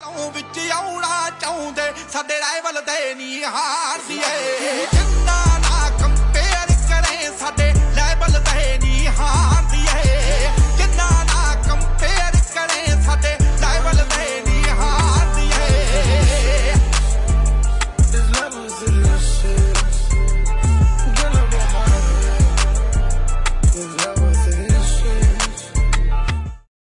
ਤੂੰ ਵਿੱਚ ਆਉਣਾ ਚਾਹੁੰਦੇ ਸਾਡੇ ਰਾਈਵਲ ਤੇ ਨਹੀਂ ਹਾਰਦੀ ਏ